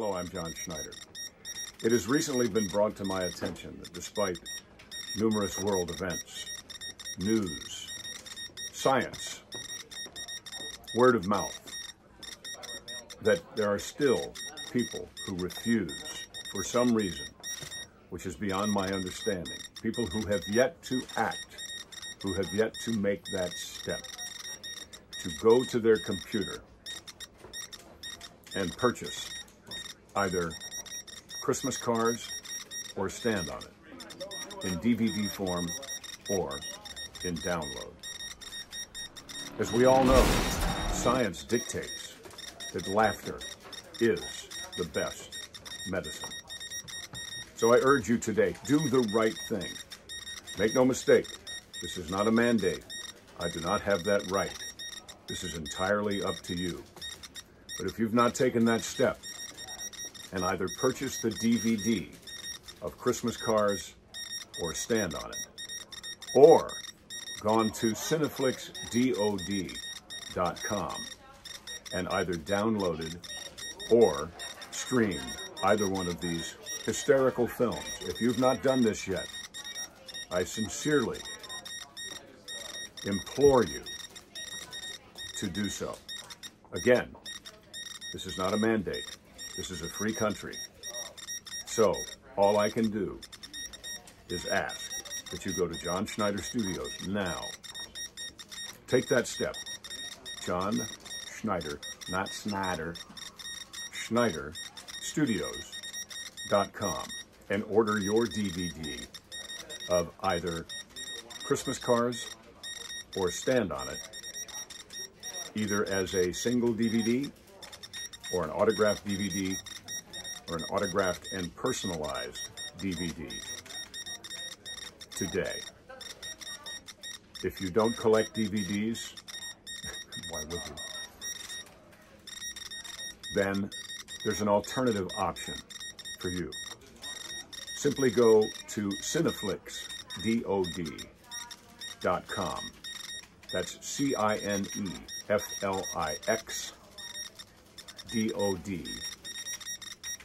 Hello, I'm John Schneider. It has recently been brought to my attention that despite numerous world events, news, science, word of mouth, that there are still people who refuse, for some reason, which is beyond my understanding, people who have yet to act, who have yet to make that step, to go to their computer and purchase either Christmas Cars or stand on it in DVD form or in download. As we all know, science dictates that laughter is the best medicine. So I urge you today, do the right thing. Make no mistake, this is not a mandate. I do not have that right. This is entirely up to you. But if you've not taken that step and either purchase the DVD of Christmas Cars or stand on it, or gone to cineflixdod.com and either downloaded or streamed either one of these hysterical films. If you've not done this yet, I sincerely implore you to do so. Again, this is not a mandate. This is a free country. So, all I can do is ask that you go to John Schneider Studios now. Take that step. John Schneider, not Snyder, Schneider Studios.com and order your DVD of either Christmas Cars or Stand on It, either as a single DVD or an autographed DVD or an autographed and personalized DVD today. If you don't collect DVDs, why would you? Then there's an alternative option for you. Simply go to cineflixdod.com. That's C-I-N-E-F-L-I-X D-O-D,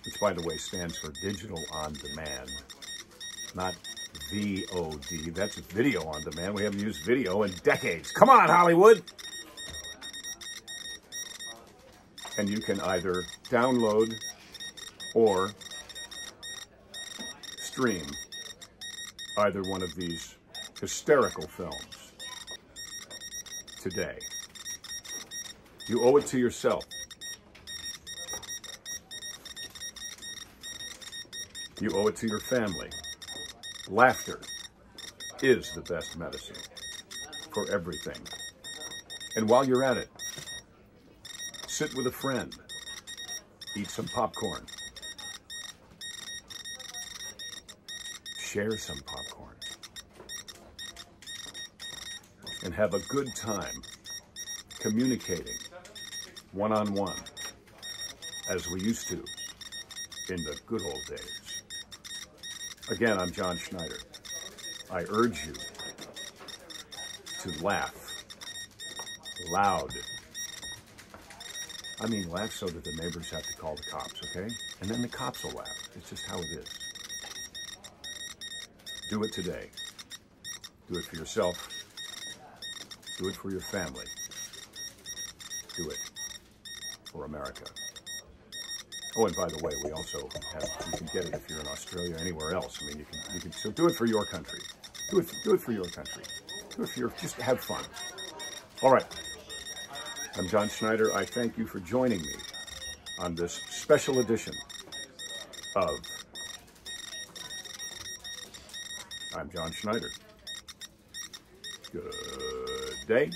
which by the way stands for Digital On Demand, not VOD. That's video on demand. We haven't used video in decades. Come on, Hollywood! And you can either download or stream either one of these hysterical films today. You owe it to yourself You owe it to your family. Laughter is the best medicine for everything. And while you're at it, sit with a friend, eat some popcorn, share some popcorn, and have a good time communicating one-on-one -on -one, as we used to in the good old days. Again, I'm John Schneider. I urge you to laugh loud. I mean, laugh so that the neighbors have to call the cops, okay? And then the cops will laugh. It's just how it is. Do it today. Do it for yourself. Do it for your family. Do it for America. Oh, and by the way, we also have, you can get it if you're in Australia or anywhere else. I mean, you can, you can, so do it for your country. Do it, do it for your country. Do it for your, just have fun. All right. I'm John Schneider. I thank you for joining me on this special edition of I'm John Schneider. Good day.